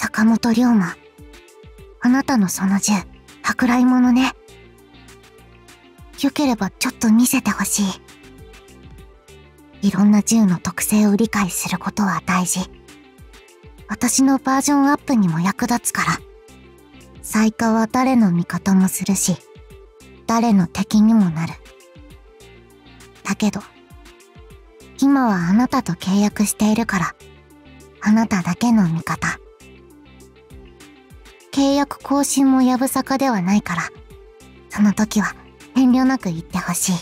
坂本龍馬。あなたのその銃、舶来物ね。よければちょっと見せてほしい。いろんな銃の特性を理解することは大事。私のバージョンアップにも役立つから。最下は誰の味方もするし、誰の敵にもなる。だけど、今はあなたと契約しているから、あなただけの味方。契約更新もやぶさかではないから、その時は遠慮なく言ってほしい。